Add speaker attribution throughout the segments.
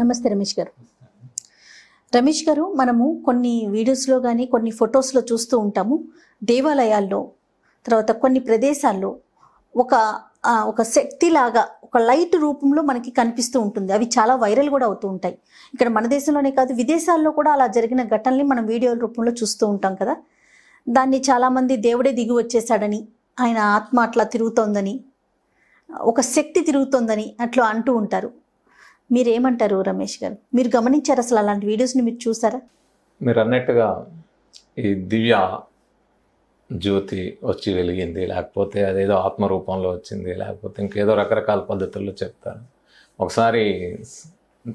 Speaker 1: నమస్తే రమేష్ గారు. రమేష్ గారు మనము కొన్ని వీడియోస్లో కానీ కొన్ని ఫొటోస్లో చూస్తూ ఉంటాము. దేవాలయాల్లో తర్వాత కొన్ని ప్రదేశాల్లో ఒక ఒక శక్తిలాగా ఒక లైట్ రూపంలో మనకి కనిపిస్తూ ఉంటుంది. అవి చాలా వైరల్ కూడా అవుతూ ఉంటాయి. ఇక్కడ మన దేశంలోనే కాదు విదేశాల్లో కూడా అలా జరిగిన ఘటనల్ని మనం వీడియోల రూపంలో చూస్తూ ఉంటాం కదా. దాన్ని చాలామంది దేవుడే దిగి వచ్చేసాడని ఆయన ఆత్మ అట్లా తిరుగుతోందని ఒక శక్తి తిరుగుతోందని అట్లా అంటూ ఉంటారు. మీరేమంటారు రమేష్ గారు? మీరు గమనించారు అసలు అలాంటి వీడియోస్ని మీరు చూసారా?
Speaker 2: మీరు అన్నట్టుగా ఈ దివ్య జ్యోతి వచ్చి వెలిగింది లేకపోతే అదేదో ఆత్మ రూపంలో వచ్చింది లేకపోతే ఇంకేదో రకరకాల పద్ధతుల్లో చెప్తారు. ఒకసారి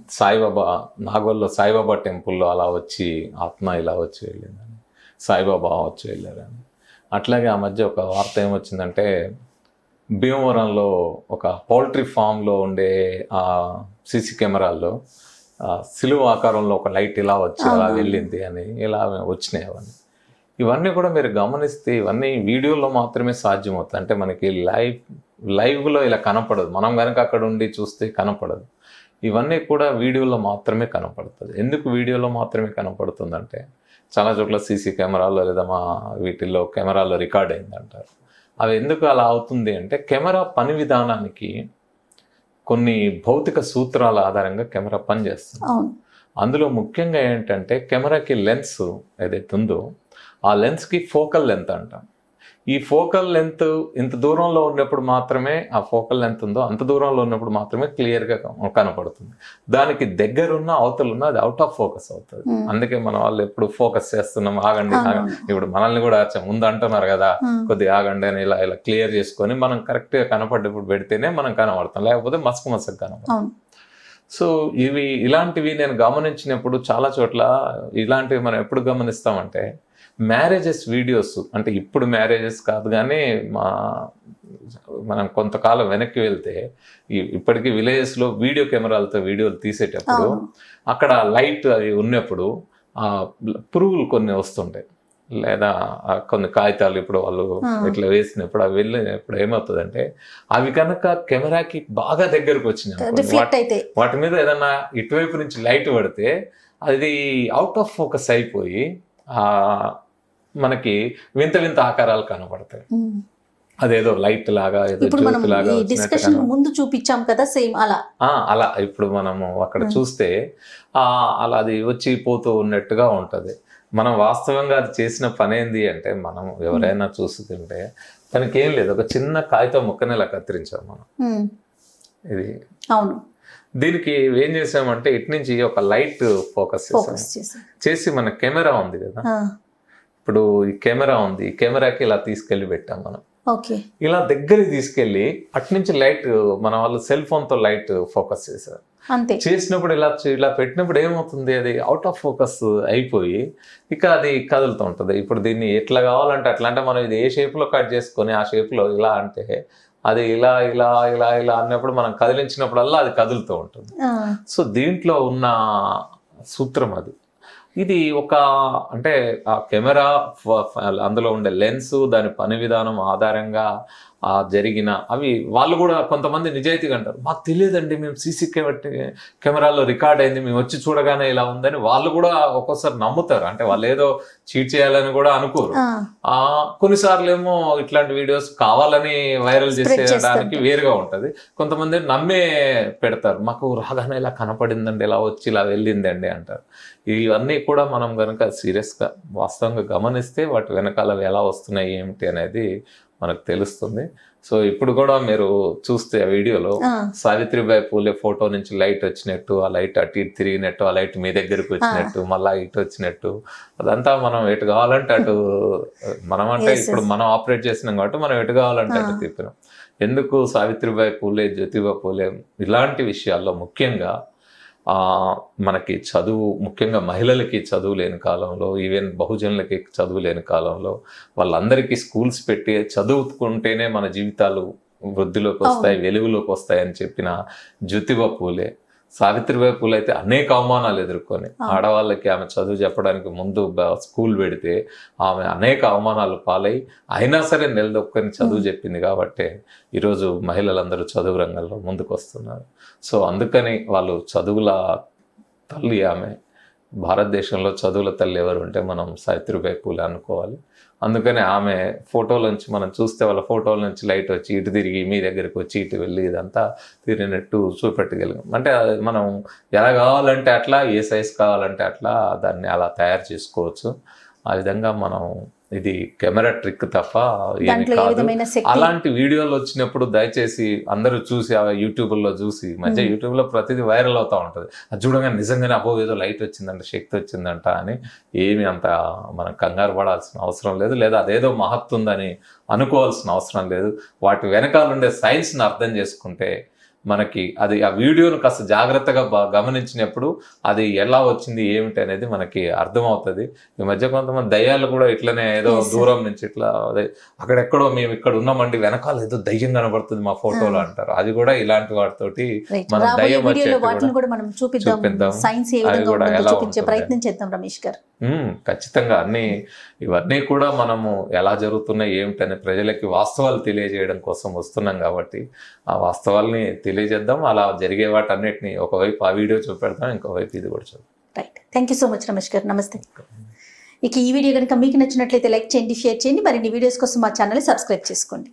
Speaker 2: సాయిబాబా నాగోల్లో సాయిబాబా టెంపుల్లో అలా వచ్చి ఆత్మ ఇలా వచ్చి వెళ్ళిందని సాయిబాబా వచ్చి వెళ్ళారని. అట్లాగే ఆ మధ్య ఒక వార్త ఏమొచ్చిందంటే భీమవరంలో ఒక పౌల్ట్రీ ఫామ్లో ఉండే ఆ సీసీ కెమెరాల్లో సిలువ ఆకారంలో ఒక లైట్ ఇలా వచ్చి అలా. వెళ్ళింది అని ఇలా వచ్చినాయి అవన్నీ. ఇవన్నీ కూడా మీరు గమనిస్తే ఇవన్నీ వీడియోలో మాత్రమే సాధ్యమవుతాయి. అంటే మనకి లైవ్ లైవ్లో ఇలా కనపడదు. మనం కనుక అక్కడ ఉండి చూస్తే కనపడదు. ఇవన్నీ కూడా వీడియోలో మాత్రమే కనపడుతుంది ఎందుకు వీడియోలో మాత్రమే కనపడుతుందంటే చాలా చోట్ల సీసీ కెమెరాలో లేదా మా వీటిల్లో కెమెరాలో రికార్డ్ అయిందంటారు. అవి ఎందుకు అలా అవుతుంది అంటే కెమెరా పని విధానానికి కొన్ని భౌతిక సూత్రాల ఆధారంగా కెమెరా పనిచేస్తుంది. అందులో ముఖ్యంగా ఏంటంటే కెమెరాకి లెన్స్ ఏదైతే ఉందో ఆ లెన్స్కి ఫోకల్ లెంత్ అంటాం. ఈ ఫోకల్ లెంత్ ఇంత దూరంలో ఉన్నప్పుడు మాత్రమే ఆ ఫోకల్ లెంత్ ఉందో అంత దూరంలో ఉన్నప్పుడు మాత్రమే క్లియర్గా కనపడుతుంది దానికి దగ్గరున్న అవతలున్న అది అవుట్ ఆఫ్ ఫోకస్ అవుతుంది. అందుకే మన వాళ్ళు ఎప్పుడు ఫోకస్ చేస్తున్నాం ఆగండి. ఇప్పుడు మనల్ని కూడా ముందు అంటున్నారు కదా. కొద్దిగా ఆగండి అని ఇలా ఇలా క్లియర్ చేసుకొని మనం కరెక్ట్గా కనపడ్డప్పుడు పెడితేనే మనం కనబడతాం లేకపోతే మసక మసక కనబడతాం సో ఇవి ఇలాంటివి నేను గమనించినప్పుడు చాలా చోట్ల ఇలాంటివి మనం ఎప్పుడు గమనిస్తామంటే మ్యారేజెస్ వీడియోస్ అంటే ఇప్పుడు మ్యారేజెస్ కాదు కానీ మా మనం కొంతకాలం వెనక్కి వెళ్తే ఇప్పటికీ విలేజెస్లో వీడియో కెమెరాలతో వీడియోలు తీసేటప్పుడు అక్కడ లైట్ అవి ఉన్నప్పుడు ఆ పురుగులు కొన్ని వస్తుంటాయి. లేదా కొన్ని కాగితాలు ఇప్పుడు వాళ్ళు. ఇట్లా వేసినప్పుడు అవి వెళ్ళినప్పుడు ఏమవుతుందంటే అవి కనుక కెమెరాకి బాగా దగ్గరకు వచ్చినాయి వాటి మీద ఏదన్నా ఇటువైపు నుంచి లైట్ పడితే అది అవుట్ ఆఫ్ ఫోకస్ అయిపోయి ఆ మనకి వింత వింత ఆకారాలు కనబడతాయి. అదేదో లైట్ లాగా ఏదో
Speaker 1: డిస్కషన్ ముందు చూపించాం కదా సేమ్ అలా.
Speaker 2: అలా. ఇప్పుడు మనము అక్కడ. చూస్తే ఆ అలా అది వచ్చి పోతూ ఉన్నట్టుగా ఉంటది. మనం వాస్తవంగా అది చేసిన పని ఏంది అంటే మనం ఎవరైనా చూస్తుంటే తనకి ఏం లేదు. ఒక చిన్న కాగితం ముక్కని ఇలా కత్తిరించాం మనం. ఇది.
Speaker 1: అవును.
Speaker 2: దీనికి ఏం చేసామంటే ఇటు నుంచి ఒక లైట్ ఫోకస్ చేసాం.
Speaker 1: చేసి.
Speaker 2: మన కెమెరా ఉంది కదా ఇప్పుడు ఈ కెమెరా ఉంది. ఈ కెమెరాకి ఇలా తీసుకెళ్ళి పెట్టాం మనం.
Speaker 1: ఓకే.
Speaker 2: ఇలా దగ్గరికి తీసుకెళ్ళి అటు నుంచి లైట్ మన వాళ్ళు సెల్ ఫోన్తో లైట్ ఫోకస్ చేశారు.
Speaker 1: అంతే.
Speaker 2: చేసినప్పుడు ఇలా ఇలా పెట్టినప్పుడు ఏమవుతుంది? అది అవుట్ ఆఫ్ ఫోకస్ అయిపోయి ఇక అది కదులుతూ ఉంటుంది. ఇప్పుడు దీన్ని ఎట్లా కావాలంటే అట్లా అంటే మనం ఇది ఏ shape లో కట్ చేసుకొని ఆ shape లో ఇలా అంటే అది ఇలా ఇలా ఇలా ఇలా అన్నప్పుడు మనం కదిలించినప్పుడల్లా అది కదులుతూ ఉంటుంది. సో దీంట్లో ఉన్న సూత్రం అది. ఇది ఒక అంటే ఆ కెమెరా అందులో ఉండే లెన్స్ దాని పని విధానం ఆధారంగా జరిగిన అవి వాళ్ళు కూడా కొంతమంది నిజాయితీగా అంటారు. మాకు తెలియదండి మేము సీసీ కెమెరాలో రికార్డ్ అయింది మేము వచ్చి చూడగానే ఇలా ఉందని వాళ్ళు కూడా ఒక్కోసారి నమ్ముతారు. అంటే వాళ్ళు ఏదో చీట్ చేయాలని కూడా అనుకోరు.
Speaker 1: ఆ,
Speaker 2: కొన్నిసార్లు ఏమో ఇట్లాంటి వీడియోస్ కావాలని వైరల్ చేసేయడానికి. వేరుగా ఉంటది. కొంతమంది నమ్మే పెడతారు. మాకు రాగానే ఇలా కనపడిందండి ఇలా వచ్చి ఇలా వెళ్ళిందండి అంటారు. ఇవన్నీ కూడా మనం కనుక సీరియస్గా వాస్తవంగా గమనిస్తే వాటి వెనకాల ఎలా వస్తున్నాయి ఏమిటి అనేది మనకు తెలుస్తుంది సో ఇప్పుడు కూడా మీరు చూస్తే ఆ వీడియోలో సావిత్రిబాయి పూలే ఫోటో నుంచి లైట్ వచ్చినట్టు ఆ లైట్ అటు ఇటు తిరిగినట్టు ఆ లైట్ మీ దగ్గరకు వచ్చినట్టు మళ్ళా ఇటు వచ్చినట్టు అదంతా మనం ఎటు కావాలంటే అటు మనం అంటే ఇప్పుడు. మనం ఆపరేట్ చేసినాం కాబట్టి మనం ఎటు కావాలంటే అటు. తిప్పినాం ఎందుకు సావిత్రిబాయి పూలే జ్యోతిబా పూలే ఇలాంటి విషయాల్లో ముఖ్యంగా మనకి చదువు ముఖ్యంగా మహిళలకి చదువు లేని కాలంలో ఈవెన్ బహుజనులకి చదువు లేని కాలంలో వాళ్ళందరికీ స్కూల్స్ పెట్టి చదువుకుంటేనే మన జీవితాలు వృద్ధిలోకి వస్తాయి వెలుగులోకి వస్తాయి అని చెప్పిన జ్యోతిబా పూలే సావిత్రిబాయి పూలే అయితే అనేక అవమానాలు ఎదుర్కొని. ఆడవాళ్ళకి ఆమె చదువు చెప్పడానికి ముందు స్కూల్ పెడితే ఆమె అనేక అవమానాలు పాలై అయినా సరే నిలదొక్కని చదువు చెప్పింది కాబట్టి ఈరోజు మహిళలందరూ చదువు రంగంలో ముందుకు వస్తున్నారు సో అందుకని వాళ్ళు చదువుల తల్లి ఆమె భారతదేశంలో చదువుల తల్లి ఎవరు ఉంటే మనం సావిత్రిబాయి పూలే అనుకోవాలి. అందుకని ఆమె ఫోటోల నుంచి మనం చూస్తే వాళ్ళ ఫోటోల నుంచి లైట్ వచ్చి ఇటు తిరిగి మీ దగ్గరికి వచ్చి ఇటు వెళ్ళి ఇదంతా తిరిగినట్టు చూపెట్టగలిగాం. అంటే అది మనం ఎలా కావాలంటే అట్లా ఏ సైజ్ కావాలంటే అట్లా దాన్ని అలా తయారు చేసుకోవచ్చు. ఆ విధంగా మనం ఇది కెమెరా ట్రిక్ తప్ప అలాంటి వీడియోలు వచ్చినప్పుడు దయచేసి అందరూ చూసి ఆ యూట్యూబ్లో చూసి ఈ మధ్య
Speaker 1: మ్మ్.
Speaker 2: యూట్యూబ్లో ప్రతిదీ వైరల్ అవుతా ఉంటుంది. అది చూడగానే నిజంగానే అబ్బో ఏదో లైట్ వచ్చిందంట శక్తి వచ్చిందంట అని ఏమి అంత మనం కంగారు పడాల్సిన అవసరం లేదు. లేదా అదేదో మహత్తు ఉందని అనుకోవాల్సిన అవసరం లేదు. వాటి వెనకాల ఉండే సైన్స్ని అర్థం చేసుకుంటే మనకి అది ఆ వీడియోను కాస్త జాగ్రత్తగా బా- గమనించినప్పుడు అది ఎలా వచ్చింది ఏమిటి అనేది మనకి అర్థమవుతుంది ఈ మధ్య కొంతమంది దయ్యాలు కూడా ఇట్లనే ఏదో. దూరం నుంచి ఇట్లా అదే అక్కడెక్కడో మేము ఇక్కడ ఉన్నామండి వెనకాల ఏదో దయ్యం కనబడుతుంది మా ఫోటోలో అంటారు అది కూడా ఇలాంటి వాటితోటి మన దయ్యం
Speaker 1: మనం చూపిద్దాం. సైన్స్ ఏ విధంగా
Speaker 2: ఎలా
Speaker 1: చూపించే. ప్రయత్నం చేద్దాం రమేష్ గారు
Speaker 2: ఖచ్చితంగా అన్ని ఇవన్నీ కూడా మనము ఎలా జరుగుతున్నాయి ఏమిటని ప్రజలకి వాస్తవాలు తెలియజేయడం కోసం వస్తున్నాం కాబట్టి ఆ వాస్తవాల్ని తెలియజేద్దాం. అలా జరిగే వాటన్నిటిని ఒకవైపు ఆ వీడియో చూపెడతాం ఇంకోవైపు ఇది కూడా చూద్దాం.
Speaker 1: Right thank you so much Ramesh garu. నమస్తే ఇక ఈ వీడియో కనుక మీకు నచ్చినట్లయితే లైక్ చేయండి షేర్ చేయండి. మరిన్ని వీడియోస్ కోసం మా ఛానల్ సబ్స్క్రైబ్ చేసుకోండి.